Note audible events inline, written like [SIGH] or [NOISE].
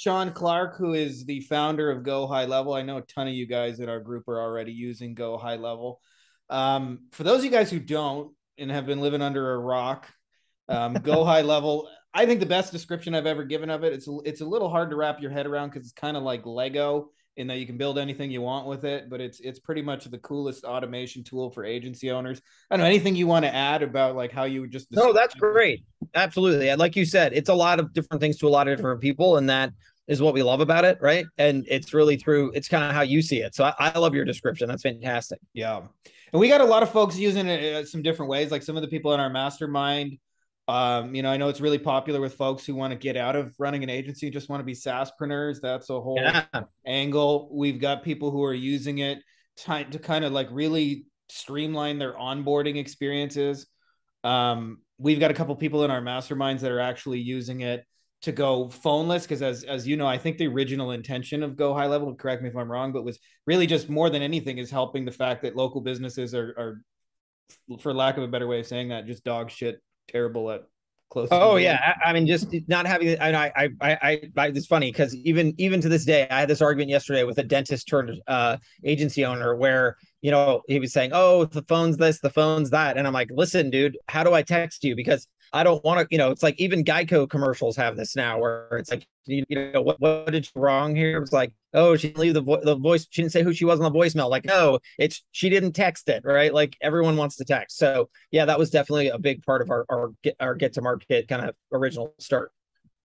Shaun Clark, who is the founder of Go High Level. I know a ton of you guys in our group are already using Go High Level. Um, for those of you guys who don't and have been living under a rock, um, Go [LAUGHS] High Level. I think the best description I've ever given of it. It's it's a little hard to wrap your head around because it's kind of like Lego in that you can build anything you want with it, but it's it's pretty much the coolest automation tool for agency owners. I don't know anything you want to add about like how you would just No, that's great. Absolutely. And Like you said, it's a lot of different things to a lot of different people and that is what we love about it, right? And it's really through it's kind of how you see it. So I, I love your description. That's fantastic. Yeah. And we got a lot of folks using it uh, some different ways. Like some of the people in our mastermind um, you know, I know it's really popular with folks who want to get out of running an agency, just want to be SaaSpreneurs. That's a whole yeah. angle. We've got people who are using it to, to kind of like really streamline their onboarding experiences. Um, we've got a couple people in our masterminds that are actually using it to go phoneless because as as you know i think the original intention of go high level correct me if i'm wrong but was really just more than anything is helping the fact that local businesses are, are for lack of a better way of saying that just dog shit terrible at close. Oh yeah, I, I, mean, just not having. I I I I, I it's funny because even even to this day, I had this argument yesterday with a dentist turned uh, agency owner where you know he was saying, "Oh, the phone's this, the phone's that," and I'm like, "Listen, dude, how do I text you?" Because I don't want to, you know, it's like even Geico commercials have this now where it's like, you, you know, what, what did you wrong here? It was like, oh, she didn't leave the, vo- the voice. She didn't say who she was on the voicemail. Like, no, it's, she didn't text it, right? Like everyone wants to text. So yeah, that was definitely a big part of our, our, our get to market kind of original start.